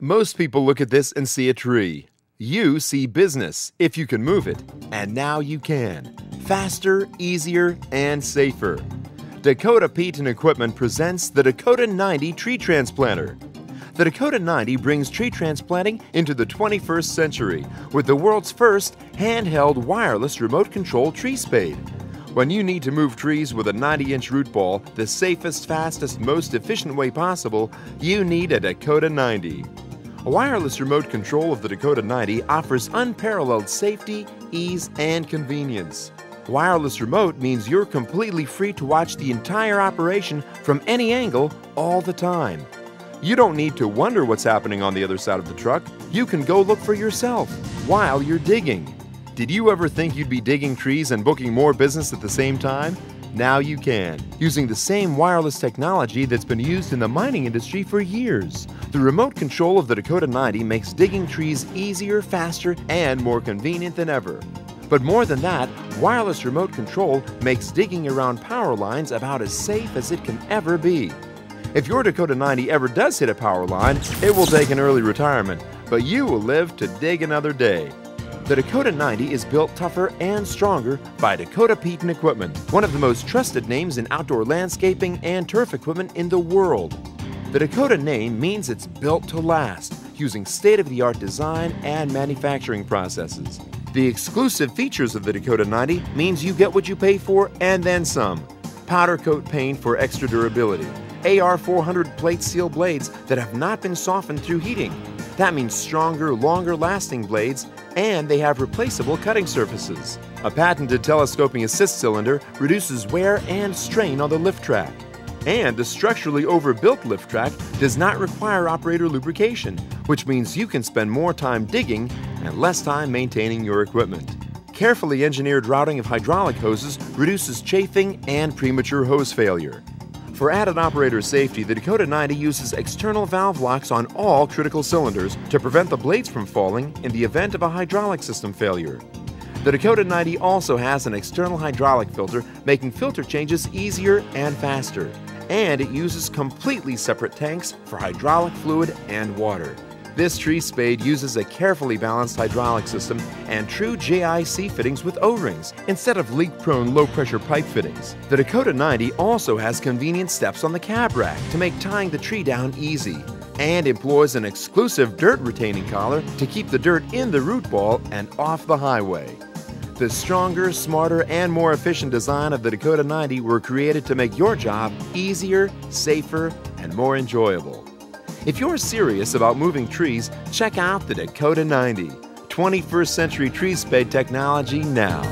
Most people look at this and see a tree. You see business, if you can move it. And now you can. Faster, easier, and safer. Dakota Peat and Equipment presents the Dakota 90 Tree Transplanter. The Dakota 90 brings tree transplanting into the 21st century with the world's first handheld wireless remote control tree spade. When you need to move trees with a 90 inch root ball the safest, fastest, most efficient way possible, you need a Dakota 90. Wireless remote control of the Dakota 90 offers unparalleled safety, ease, and convenience. Wireless remote means you're completely free to watch the entire operation from any angle all the time. You don't need to wonder what's happening on the other side of the truck. You can go look for yourself while you're digging. Did you ever think you'd be digging trees and booking more business at the same time? Now you can, using the same wireless technology that's been used in the mining industry for years. The remote control of the Dakota 90 makes digging trees easier, faster, and more convenient than ever. But more than that, wireless remote control makes digging around power lines about as safe as it can ever be. If your Dakota 90 ever does hit a power line, it will take an early retirement, but you will live to dig another day. The Dakota 90 is built tougher and stronger by Dakota Peat and Equipment, one of the most trusted names in outdoor landscaping and turf equipment in the world. The Dakota name means it's built to last, using state of the art design and manufacturing processes. The exclusive features of the Dakota 90 means you get what you pay for and then some. Powder coat paint for extra durability. AR 400 plate steel blades that have not been softened through heating. That means stronger, longer lasting blades and they have replaceable cutting surfaces. A patented telescoping assist cylinder reduces wear and strain on the lift track. And the structurally overbuilt lift track does not require operator lubrication, which means you can spend more time digging and less time maintaining your equipment. Carefully engineered routing of hydraulic hoses reduces chafing and premature hose failure. For added operator safety, the Dakota 90 uses external valve locks on all critical cylinders to prevent the blades from falling in the event of a hydraulic system failure. The Dakota 90 also has an external hydraulic filter, making filter changes easier and faster. And it uses completely separate tanks for hydraulic fluid and water. This tree spade uses a carefully balanced hydraulic system and true JIC fittings with O-rings instead of leak-prone low-pressure pipe fittings. The Dakota 90 also has convenient steps on the cab rack to make tying the tree down easy and employs an exclusive dirt retaining collar to keep the dirt in the root ball and off the highway. The stronger, smarter, and more efficient design of the Dakota 90 were created to make your job easier, safer, and more enjoyable. If you're serious about moving trees, check out the Dakota 90. 21st century tree spade technology now.